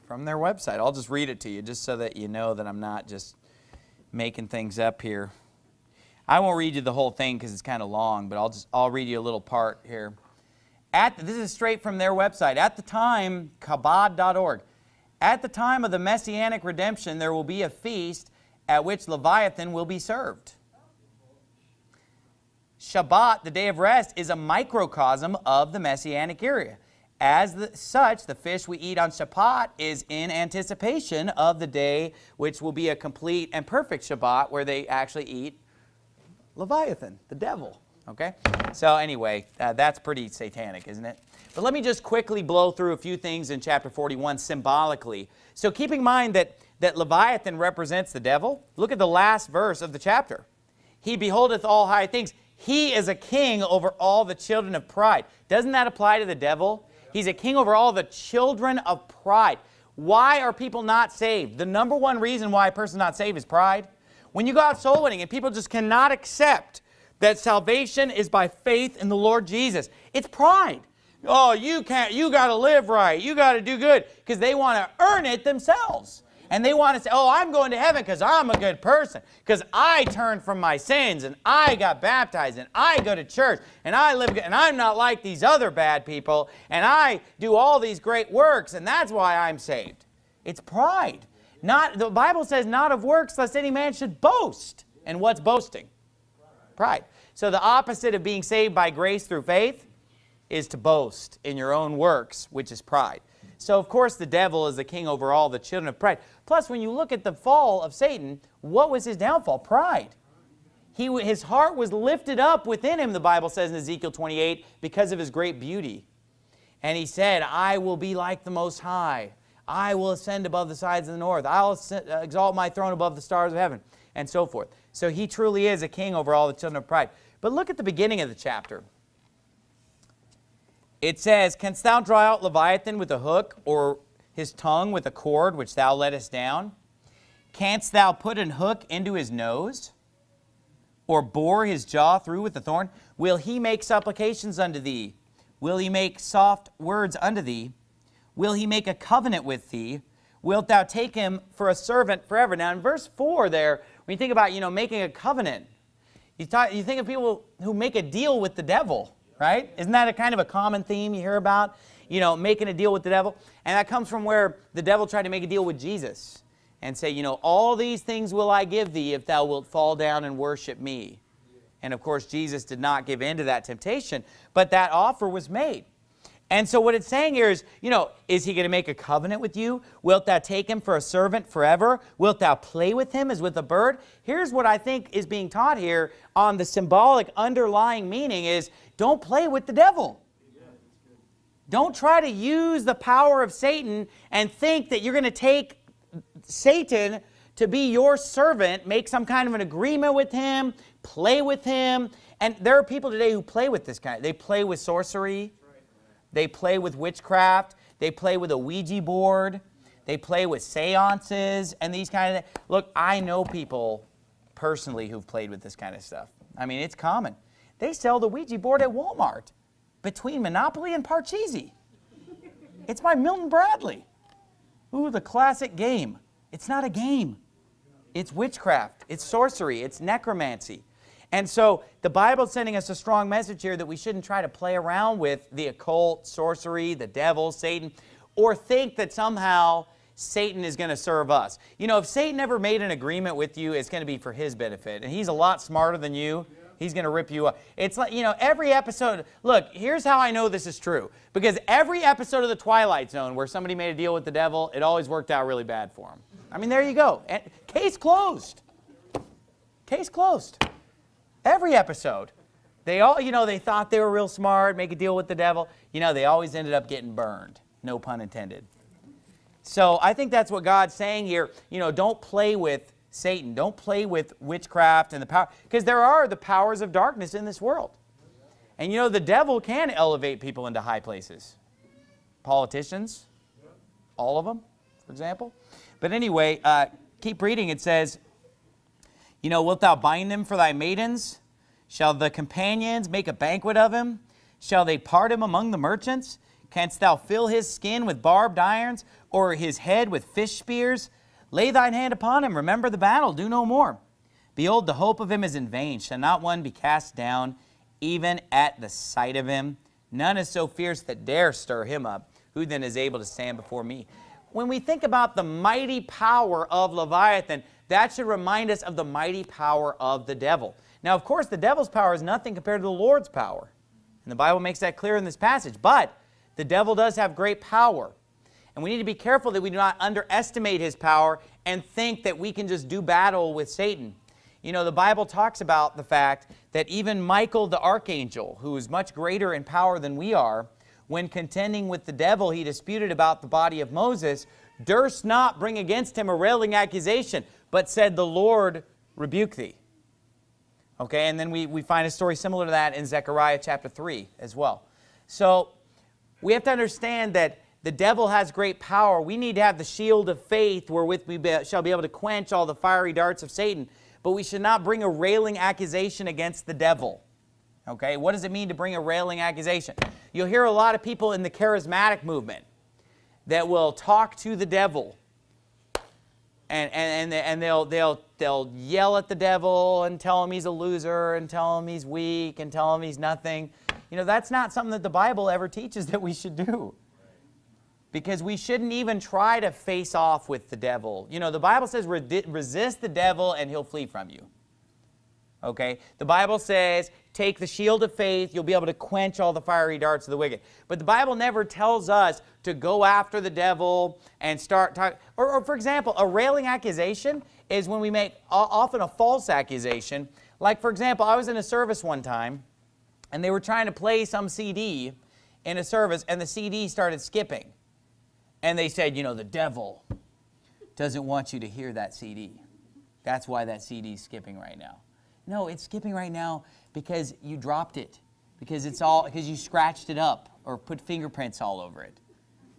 from their website. I'll just read it to you just so that you know that I'm not just making things up here. I won't read you the whole thing because it's kind of long, but I'll just I'll read you a little part here. At the, this is straight from their website. At the time, Chabad.org. At the time of the messianic redemption, there will be a feast at which Leviathan will be served. Shabbat, the day of rest, is a microcosm of the messianic era. As the, such, the fish we eat on Shabbat is in anticipation of the day which will be a complete and perfect Shabbat where they actually eat Leviathan, the devil. Okay? So anyway, uh, that's pretty satanic, isn't it? But let me just quickly blow through a few things in chapter 41 symbolically. So keeping in mind that, that Leviathan represents the devil, look at the last verse of the chapter. He beholdeth all high things. He is a king over all the children of pride. Doesn't that apply to the devil? He's a king over all the children of pride. Why are people not saved? The number one reason why a person's not saved is pride. When you go out soul winning and people just cannot accept that salvation is by faith in the Lord Jesus, it's pride. Oh, you can't, you got to live right. You got to do good because they want to earn it themselves. And they want to say, oh, I'm going to heaven because I'm a good person, because I turned from my sins and I got baptized and I go to church and I live and I'm not like these other bad people and I do all these great works and that's why I'm saved. It's pride. Not, the Bible says, not of works, lest any man should boast. And what's boasting? Pride. So the opposite of being saved by grace through faith is to boast in your own works, which is pride. So, of course, the devil is the king over all the children of pride. Plus, when you look at the fall of Satan, what was his downfall? Pride. He, his heart was lifted up within him, the Bible says in Ezekiel 28, because of his great beauty. And he said, I will be like the Most High. I will ascend above the sides of the north. I'll uh, exalt my throne above the stars of heaven, and so forth. So he truly is a king over all the children of pride. But look at the beginning of the chapter. It says, Canst thou draw out Leviathan with a hook, or his tongue with a cord which thou lettest down? Canst thou put an hook into his nose? Or bore his jaw through with a thorn? Will he make supplications unto thee? Will he make soft words unto thee? Will he make a covenant with thee? wilt thou take him for a servant forever. Now, in verse 4 there, when you think about, you know, making a covenant, you, talk, you think of people who make a deal with the devil, right? Isn't that a kind of a common theme you hear about? You know, making a deal with the devil. And that comes from where the devil tried to make a deal with Jesus and say, you know, all these things will I give thee if thou wilt fall down and worship me. And of course, Jesus did not give in to that temptation, but that offer was made. And so what it's saying here is, you know, is he going to make a covenant with you? Wilt thou take him for a servant forever? Wilt thou play with him as with a bird? Here's what I think is being taught here on the symbolic underlying meaning is don't play with the devil. Don't try to use the power of Satan and think that you're going to take Satan to be your servant, make some kind of an agreement with him, play with him. And there are people today who play with this kind. They play with sorcery. They play with witchcraft. They play with a Ouija board. They play with seances and these kind of Look, I know people personally who've played with this kind of stuff. I mean, it's common. They sell the Ouija board at Walmart between Monopoly and Parcheesi. It's by Milton Bradley. Ooh, the classic game. It's not a game. It's witchcraft. It's sorcery. It's necromancy. And so the Bible's sending us a strong message here that we shouldn't try to play around with the occult, sorcery, the devil, Satan, or think that somehow Satan is going to serve us. You know, if Satan ever made an agreement with you, it's going to be for his benefit. And he's a lot smarter than you. He's going to rip you up. It's like, you know, every episode, look, here's how I know this is true. Because every episode of The Twilight Zone where somebody made a deal with the devil, it always worked out really bad for him. I mean, there you go. And Case closed. Case closed. Every episode. They all, you know, they thought they were real smart, make a deal with the devil. You know, they always ended up getting burned. No pun intended. So I think that's what God's saying here. You know, don't play with Satan. Don't play with witchcraft and the power. Because there are the powers of darkness in this world. And you know, the devil can elevate people into high places. Politicians, all of them, for example. But anyway, uh, keep reading. It says, you know, wilt thou bind him for thy maidens? Shall the companions make a banquet of him? Shall they part him among the merchants? Canst thou fill his skin with barbed irons, or his head with fish spears? Lay thine hand upon him, remember the battle, do no more. Behold, the hope of him is in vain. Shall not one be cast down, even at the sight of him? None is so fierce that dare stir him up. Who then is able to stand before me? When we think about the mighty power of Leviathan, that should remind us of the mighty power of the devil. Now, of course, the devil's power is nothing compared to the Lord's power. And the Bible makes that clear in this passage. But the devil does have great power. And we need to be careful that we do not underestimate his power and think that we can just do battle with Satan. You know, the Bible talks about the fact that even Michael the archangel, who is much greater in power than we are, when contending with the devil, he disputed about the body of Moses, durst not bring against him a railing accusation, but said, The Lord rebuke thee. Okay, and then we, we find a story similar to that in Zechariah chapter 3 as well. So we have to understand that the devil has great power. We need to have the shield of faith wherewith we be, shall be able to quench all the fiery darts of Satan. But we should not bring a railing accusation against the devil. Okay, what does it mean to bring a railing accusation? You'll hear a lot of people in the charismatic movement that will talk to the devil and, and, and they'll, they'll, they'll yell at the devil and tell him he's a loser and tell him he's weak and tell him he's nothing. You know, that's not something that the Bible ever teaches <laughs> that we should do. Because we shouldn't even try to face off with the devil. You know, the Bible says resist the devil and he'll flee from you. Okay? The Bible says take the shield of faith, you'll be able to quench all the fiery darts of the wicked. But the Bible never tells us to go after the devil and start talking. Or, or, for example, a railing accusation is when we make often a false accusation. Like, for example, I was in a service one time, and they were trying to play some CD in a service, and the CD started skipping. And they said, you know, the devil doesn't want you to hear that CD. That's why that CD is skipping right now. No, it's skipping right now because you dropped it, because it's all because you scratched it up or put fingerprints all over it.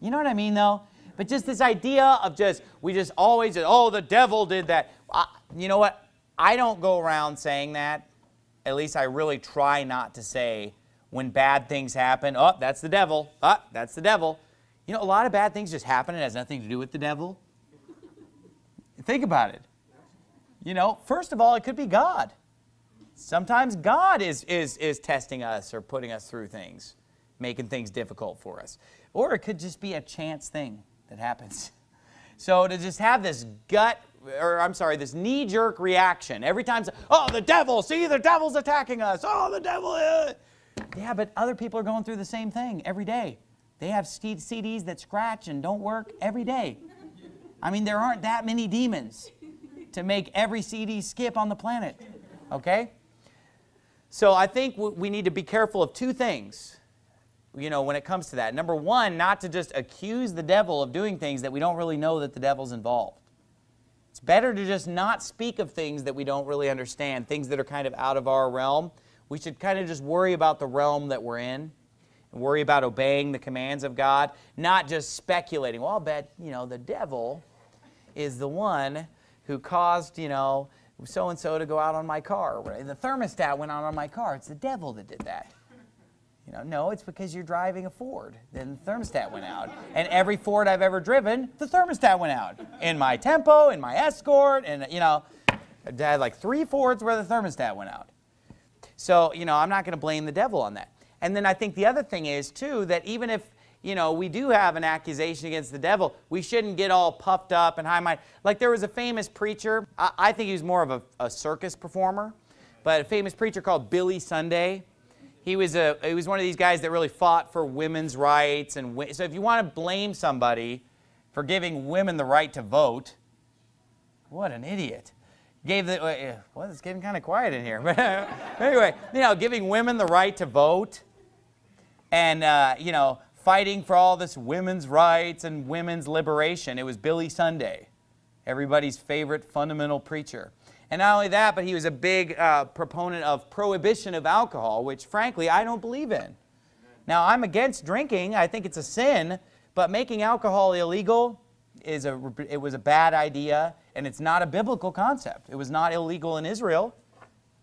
You know what I mean, though? But just this idea of just we just always oh the devil did that. I, you know what? I don't go around saying that. At least I really try not to say when bad things happen. Oh, that's the devil. Oh, that's the devil. You know, a lot of bad things just happen. It has nothing to do with the devil. Think about it. You know, first of all, it could be God. Sometimes God is, is, is testing us or putting us through things, making things difficult for us. Or it could just be a chance thing that happens. <laughs> So to just have this gut, or I'm sorry, this knee jerk reaction every time, oh, the devil, see, the devil's attacking us. Oh, the devil. Uh. Yeah, but other people are going through the same thing every day. They have CDs that scratch and don't work every day. I mean, there aren't that many demons to make every CD skip on the planet. Okay? So I think we need to be careful of two things, you know, when it comes to that. Number one, not to just accuse the devil of doing things that we don't really know that the devil's involved. It's better to just not speak of things that we don't really understand, things that are kind of out of our realm. We should kind of just worry about the realm that we're in worry about obeying the commands of God, not just speculating. Well, I'll bet, you know, the devil is the one who caused, you know, so and so to go out on my car. The thermostat went out on my car. It's the devil that did that. You know, no, it's because you're driving a Ford. Then the thermostat went out. And every Ford I've ever driven, the thermostat went out. In my Tempo, in my Escort, and you know, I had like three Fords where the thermostat went out. So, you know, I'm not going to blame the devil on that. And then I think the other thing is, too, that even if you know, we do have an accusation against the devil. We shouldn't get all puffed up and high minded. Like there was a famous preacher, I, I think he was more of a, a, circus performer, but a famous preacher called Billy Sunday. He was, a, he was one of these guys that really fought for women's rights. And so if you want to blame somebody for giving women the right to vote, what an idiot. Gave the, uh, well, it's getting kind of quiet in here. <laughs> But anyway, you know, giving women the right to vote and, uh, you know, fighting for all this women's rights and women's liberation. It was Billy Sunday, everybody's favorite fundamental preacher. And not only that, but he was a big uh, proponent of prohibition of alcohol, which frankly I don't believe in. Now, I'm against drinking. I think it's a sin, but making alcohol illegal is a, it was a bad idea, and it's not a biblical concept. It was not illegal in Israel.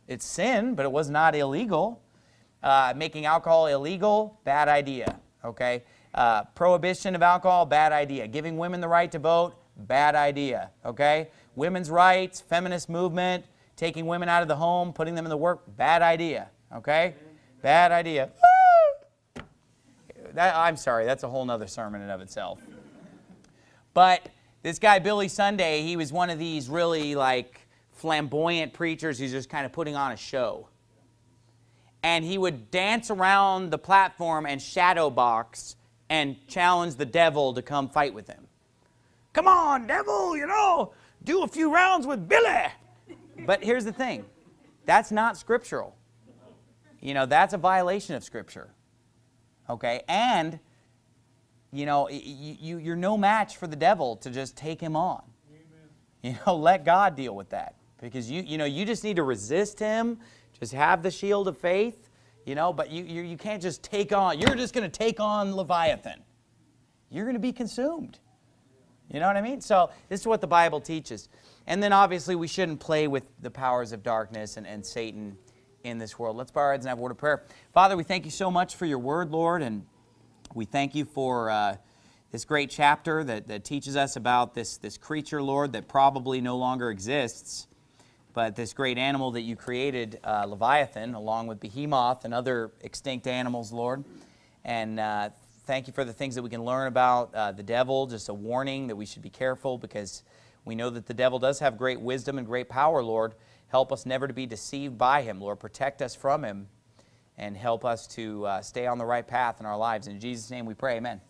It's sin, but it was not illegal. Uh, making alcohol illegal, bad idea okay? Uh, prohibition of alcohol, bad idea. Giving women the right to vote, bad idea, okay? Women's rights, feminist movement, taking women out of the home, putting them in the work, bad idea, okay? Bad idea. That, I'm sorry, that's a whole other sermon in of itself. But this guy, Billy Sunday, he was one of these really like flamboyant preachers who's just kind of putting on a show and he would dance around the platform and shadow box and challenge the devil to come fight with him. Come on, devil, you know, do a few rounds with Billy. But here's the thing that's not scriptural. You know, that's a violation of Scripture. Okay? And, you know, you, you're no match for the devil to just take him on. Amen. You know, let God deal with that. Because you, you know, you just need to resist him just have the shield of faith, you know, but you, you, you can't just take on, you're just going to take on Leviathan. You're going to be consumed. You know what I mean? So this is what the Bible teaches. And then obviously we shouldn't play with the powers of darkness and, and Satan in this world. Let's bow our heads and have a word of prayer. Father, we thank you so much for your word, Lord, and we thank you for uh, this great chapter that, that teaches us about this, this creature, Lord, that probably no longer exists but this great animal that you created, uh, Leviathan, along with Behemoth and other extinct animals, Lord. And uh, thank you for the things that we can learn about uh, the devil, just a warning that we should be careful because we know that the devil does have great wisdom and great power, Lord. Help us never to be deceived by him, Lord. Protect us from him and help us to uh, stay on the right path in our lives. In Jesus' name we pray, amen.